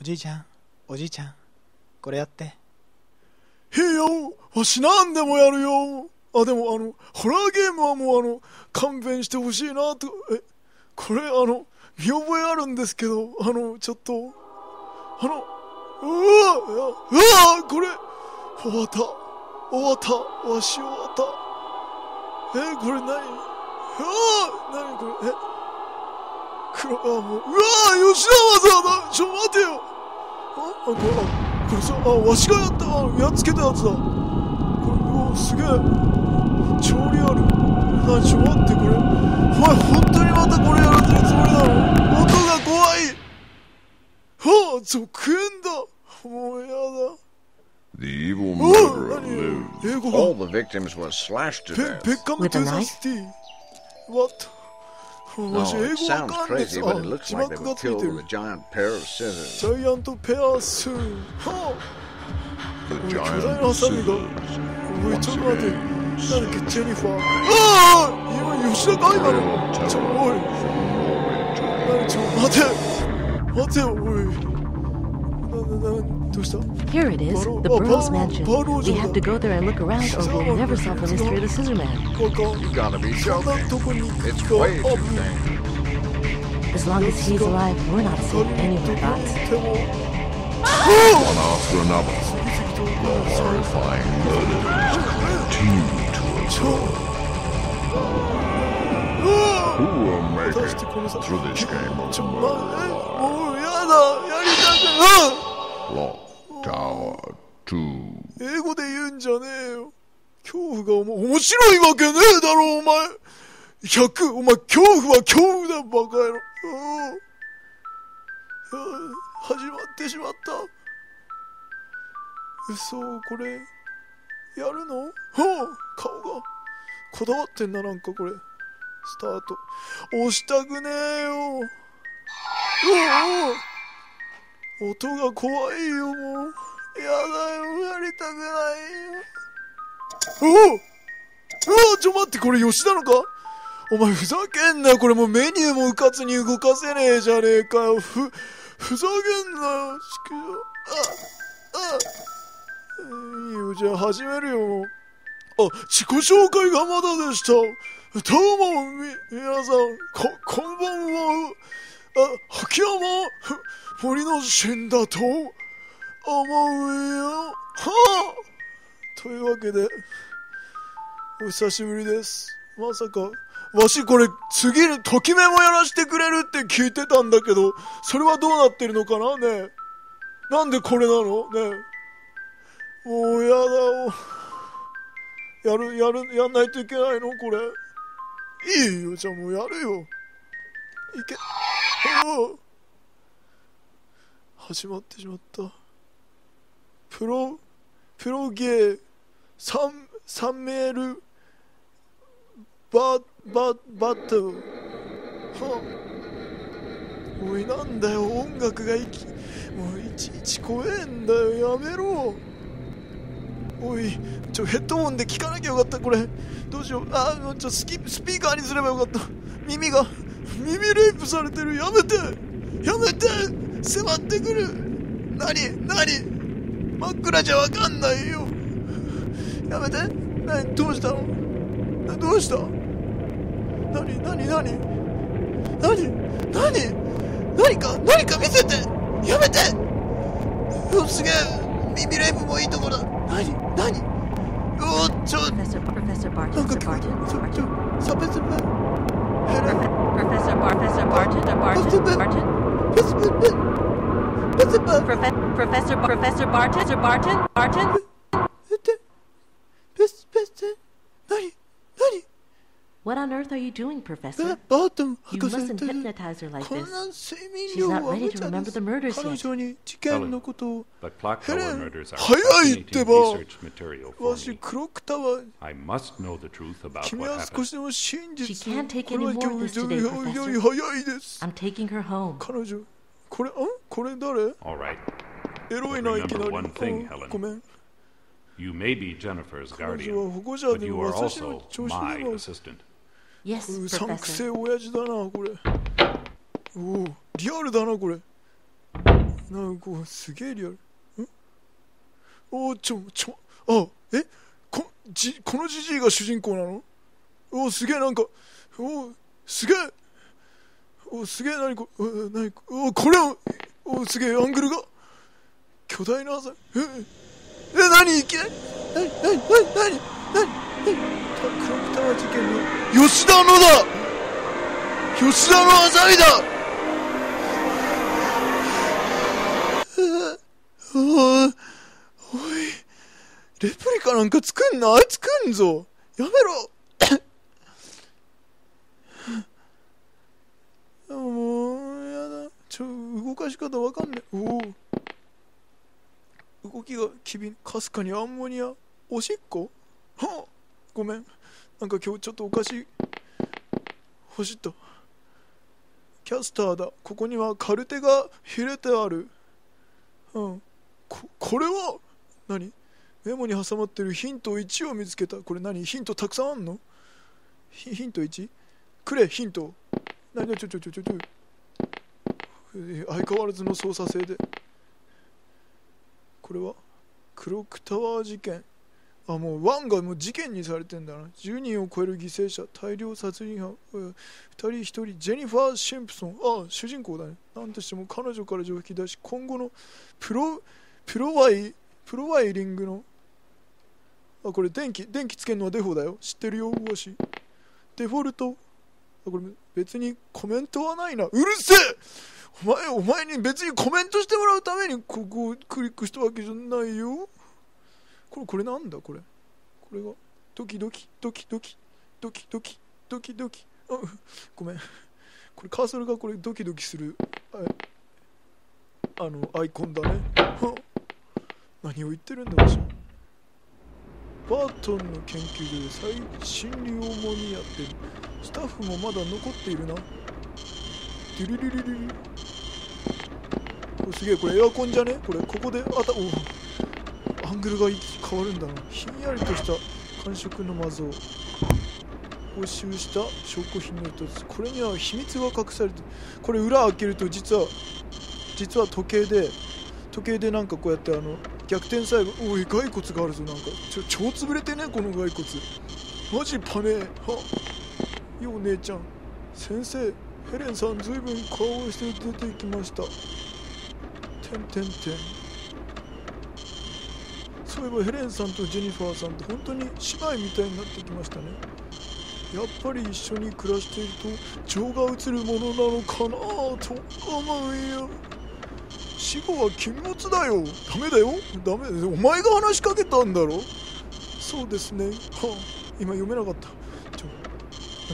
おじいちゃんおじいちゃんこれやって。いいよ。わし何でもやるよ。あ、でもあの、ホラーゲームはもうあの、勘弁してほしいなと、え、これあの、見覚えあるんですけど、あの、ちょっと、あの、うわうわこれ、終わった。終わった。わし終わった。え、これ何？うわ何これ、え、黒、あ、もう、うわ吉田正だちょ、待てよあ、あ、これ、あ、これさ、あ、わしがやった、あ、やっつけたやつだ。これ、うわすげえ。超リアル。な、ちょ、待って、これ。お前、本当にまたこれやらせるつもりなの音が怖いはあ、続編だもうやだ。The evil murderer lived. All、the victims were slashed to death. With a knife? What? わし、No, 英 it 語わ sounds かんない crazy, あ but it looks 字 like they 幕が were つい killed て with る a。giant pair of scissors. ジャイアントペアス。は The Oh, giant giant scissors. scissors あ、おい、once ちょっと待って。again なんだっけ、ジェニファー。ああ今、吉田か今の。ちょ、おい。Norway Here it is, Baro- the oh, Burroughs Baro- Mansion. Baro's We have to go there and look around, or we'll never solve the mystery of the Scissor Man. バカ。You gotta be そんな joking. とこに行く It's か way too 危ない。dangerous. As long as he's alive, we're not そ safe んな anywhere, とこに bots. 行っても。one after another. 次々と The horrifying murders continue to ち occur. ょ。Who will make 果た it してこのさ through this game of ちょ、ま、え、murder? 英語で言うんじゃねえよ。恐怖がおも面白いわけねえだろ、お前。100、お前、恐怖は恐怖だ、バカ野郎。うん始まってしまった。嘘、これ、やるの、顔が、こだわってんな、なんかこれ。スタート。押したくねえよ。うわうわ音が怖いよ、もう。やだよ、やりたくないよ。おおうわ、ちょ待って、これ吉田のか？お前ふざけんなよ、これもうメニューもうかつに動かせねえじゃねえかよ。ふ、ふざけんなよ、ちくよ。あ、あ、いいよ、じゃあ始めるよ、あ、自己紹介がまだでした。どうも、み、皆さん、こ、こんばんは。あ、秋山、ふ森の神だと？思うよ。はあというわけで、お久しぶりです。まさか、わしこれ次のときめもやらしてくれるって聞いてたんだけど、それはどうなってるのかな？ねなんでこれなの？ねもうやだよ。やる、やる、やんないといけないの？これ。いいよ、じゃあもうやるよ。いけ、おう始まってしまった。プロ、プロゲー、サン、サンメール、バ、バ、バトル。は、おい、なんだよ、音楽がいき、もういちいち怖えんだよ、やめろ。おい、ちょ、ヘッドホンで聞かなきゃよかった、これ。どうしよう。あ、もうちょ、スキスピーカーにすればよかった。耳が、耳レイプされてる。やめてやめて迫ってくる。何何？真っ暗じゃわかんないよ。やめて。何どうしたの？などうした？何何何？何何？何か何か見せて。やめて。うすげえ耳レイプもいいとこだ。何何？うおちょ。Professor, Professor なん Barton, か聞こえ Barton, たちょ Barton. ちょサペスペヘレ Professor, Professor Barton, uh, Barton, Barton. ペスペペペスペ Profe- Professor, Professor Barton, Barton, Barton. What on earth are you doing, Professor? You mustn't hypnotize her like this. She's not ready to remember the murders yet. Helen, but clock tower murders are fascinating research material for me. I must know the truth about what happened. She can't take any more of this today, Professor. I'm taking her home. All right. But remember one thing, Helen. You may be Jennifer's guardian, but you are also my assistant. Yes, うさんく.せえ親父だなこれ。おおリアルだなこれ。なんかすげえリアル。ん？おーちょちょあえ？こじこのじじいが主人公なの？おーすげえなんかおーすげえ。おーすげえ何こおー何こおーこれはおーすげえアングルが。巨大な朝え？え何？いきなり何何？何何何何クロクタワー事件の吉田のだ吉田のハサミだおい、おい、レプリカなんか作んな、あい？つ作んぞ。やめろ。もう、やだ。ちょ、動かし方わかんない。おお。動きが機敏、かすかにアンモニア。おしっこ？はあごめん。なんか今日ちょっとおかしい。走った。キャスターだ。ここにはカルテが入れてある。うん。ここれは？何？メモに挟まってるヒント1を見つけたこれ何？ヒントたくさんあんの？ヒヒント 1? くれヒント何？ちょちょちょちょちょ相変わらずの操作性でこれは？クロックタワー事件あもう1がもう事件にされてんだな。10人を超える犠牲者大量殺人犯。2人1人ジェニファー・シンプソン。あ主人公だね。なんとしても彼女から情を引き出し今後のプロプロワイプロワイリングのあこれ電気電気つけるのはデフォだよ。知ってるよわしデフォルト。あこれ別にコメントはないな。うるせえ！お前お前に別にコメントしてもらうためにここをクリックしたわけじゃないよ。これこれなんだ？これ。これが？ドキドキドキドキ。ドキドキドキドキ。あ ごめん。これカーソルがこれドキドキする。ああのアイコンだね。何を言ってるんだ私。バートンの研究所で最新流をもやってる。スタッフもまだ残っているな。ドゥルルルルル。おすげえ。これエアコンじゃね？これここであたおアングルが変わるんだな。ひんやりとした感触のマゾを押収した証拠品の一つ。これには秘密が隠されてこれ裏開けると実は実は時計で時計でなんかこうやってあの逆転最後おい骸骨があるぞ。なんかちょ超潰れてねこの骸骨。マジパネー。はよお姉ちゃん。先生ヘレンさんずいぶん顔をして出てきました。てんてんてん。そういえばヘレンさんとジェニファーさんって本当に姉妹みたいになってきましたねやっぱり一緒に暮らしていると情が移るものなのかなと思うよ死後は禁物だよダメだよダメお前が話しかけたんだろそうですねはあ今読めなかったちょ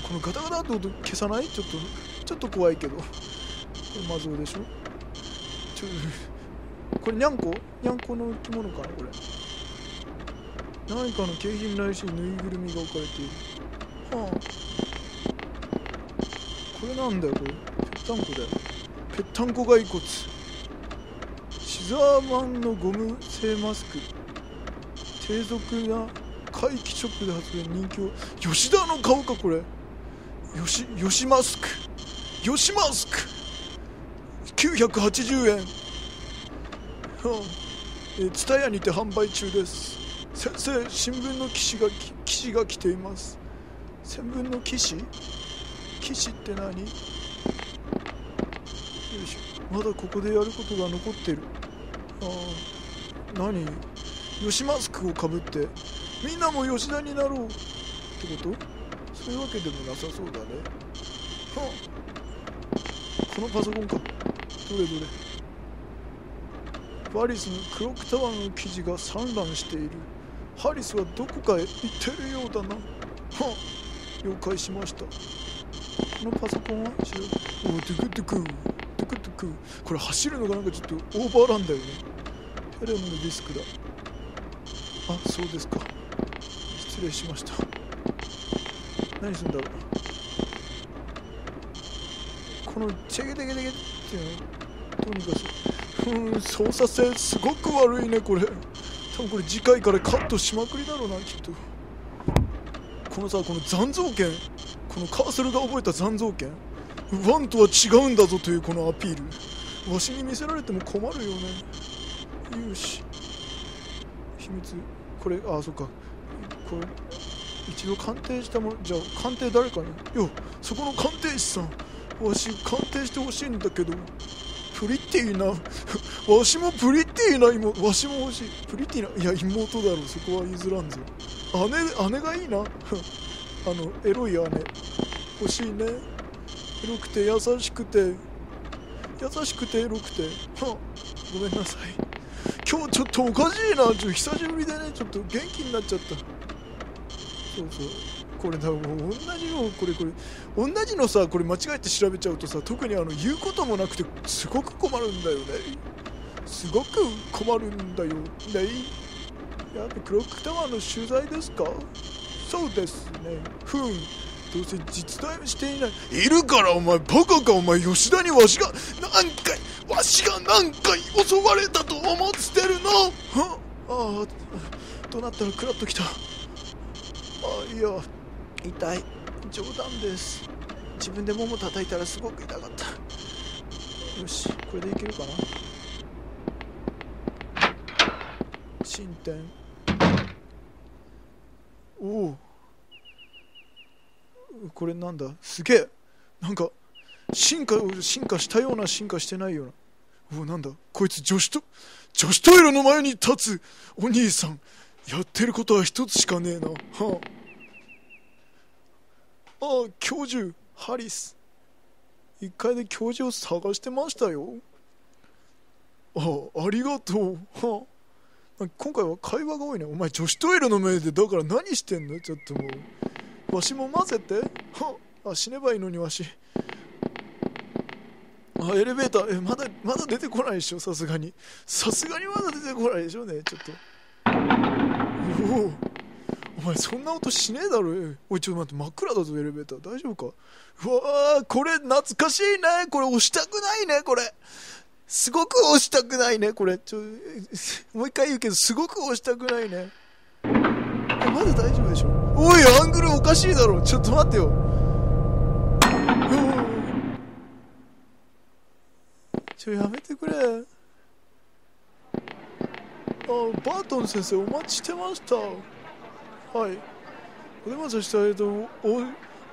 このガタガタって音消さないちょっとちょっと怖いけどこれマゾでしょちょこれニャンコニャンコの着物かなこれ何かの景品らしぬいぐるみが置かれている。はあこれなんだよこれ。ぺったんこだよ。ぺったんこ骸骨。シザーマンのゴム製マスク。低俗な怪奇ショップで発売人気を。吉田の顔かこれ。よしよしマスク。よしマスク。980円。はあえー、ツタヤにて販売中です。先生新聞の記事が記事が来ています。新聞の記事？記事って何？よいしょ。まだここでやることが残ってる。ああ何？吉マスクをかぶって。みんなも吉田になろう。ってこと？そういうわけでもなさそうだね。はあ。このパソコンか。どれどれ。バリスのクロックタワーの記事が散乱している。ハリスはどこかへ行ってるようだな。はあ了解しました。このパソコンは白い。おおトゥクトゥク。トゥクトゥク。これ走るのがなんかちょっとオーバーランだよね。ヘレンのディスクだ。あそうですか。失礼しました。何するんだろう。このチェゲテゲテゲっていうのどうにかする。うん操作性すごく悪いねこれ。多分これ次回からカットしまくりだろうなきっと。このさこの残像権。このカーソルが覚えた残像権。ワンとは違うんだぞというこのアピール。わしに見せられても困るよね。よし。秘密。これあそっか。これ一度鑑定したものじゃあ鑑定誰かによそこの鑑定士さん。わし鑑定してほしいんだけど。プリティなわしもプリティな妹わしも欲しい。プリティないや妹だろそこは譲らんぞ。姉姉がいいな。あのエロい姉。欲しいね。エロくて優しくて。優しくてエロくて。はごめんなさい。今日ちょっとおかしいな。ちょ久しぶりでね。ちょっと元気になっちゃった。そうそう。これだもう同じのこれこれ同じのさこれ間違えて調べちゃうとさ特にあの言うこともなくてすごく困るんだよね。すごく困るんだよね。やっぱクロックタワーの取材ですか？そうですね。ふん。どうせ実在していない。いるからお前バカかお前吉田にわしが何回わしが何回襲われたと思ってるの？はああどうなったらクラッときた。あいや。痛い。冗談です。自分で桃叩いたらすごく痛かった。よしこれでいけるかな？進展。おお。これなんだ？すげえ。なんか進化進化したような進化してないような。おおなんだ？こいつ女子と女子トイレの前に立つお兄さん。やってることは一つしかねえな。はあ。ああ教授ハリス。一階で教授を探してましたよ。ああありがとう。はあ今回は会話が多いね。お前女子トイレの前でだから何してんの？ちょっともう。わしも混ぜて。はあ死ねばいいのにわし。あエレベーター。えまだまだ出てこないでしょ？さすがに。さすがにまだ出てこないでしょ？ねちょっと。おお。お前そんな音しねえだろ。おいちょっと待って。真っ暗だぞエレベーター。大丈夫か？うわーこれ懐かしいね。これ押したくないねこれ。すごく押したくないねこれ。ちょもう一回言うけどすごく押したくないね。まだ大丈夫でしょ？おいアングルおかしいだろ。ちょっと待ってよ。ちょやめてくれ。あバートン先生お待ちしてました。はい。お出まししたえっと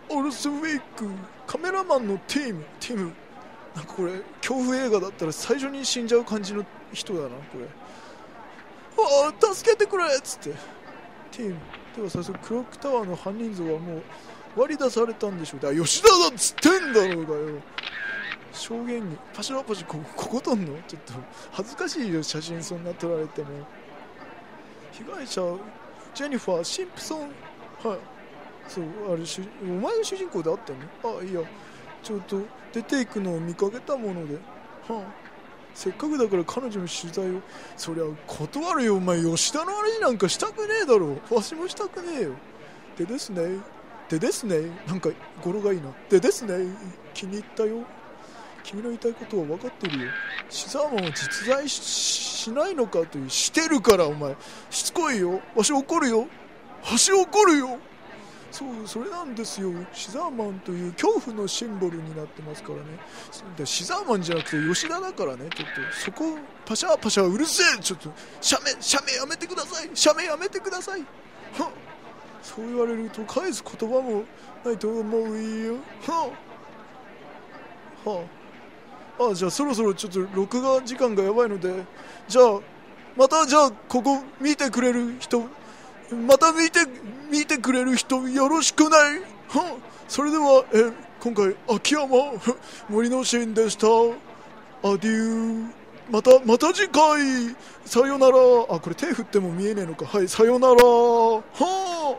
オルスウィークカメラマンのティム。ティム。なんかこれ恐怖映画だったら最初に死んじゃう感じの人だなこれ。ああ助けてくれっつって。ティーム。では早速クロックタワーの犯人像はもう割り出されたんでしょう。だ吉田だっつってんだろうがよ。証言にパシャパシャこここ撮んの？ちょっと恥ずかしいよ写真そんな撮られても。被害者ジェニファー・シンプソンはい。そうあれお前が主人公であったの？あいやちょっと出ていくのを見かけたもので。はあ。せっかくだから彼女の取材を。そりゃ断るよお前吉田の話なんかしたくねえだろ。わしもしたくねえよ。でですねでですねなんか語呂がいいな。でですね気に入ったよ。君の言いたいことは分かってるよ。シザーマンは実在しないのかというしてるからお前。しつこいよ。わし怒るよ。わし怒るよ。そうそれなんですよ。シザーマンという恐怖のシンボルになってますからね。シザーマンじゃなくて吉田だからね。ちょっとそこパシャパシャうるせえ。ちょっと写メ写メやめてください。写メやめてください。はそう言われると返す言葉もないと思うよ。はあはああじゃあそろそろちょっと録画時間がやばいのでじゃあまたじゃあここ見てくれる人また見て見てくれる人よろしくない？それではえ今回秋山森のシーンでした。アデュー。またまた次回。さよなら。あこれ手振っても見えねえのか。はいさよなら。はあ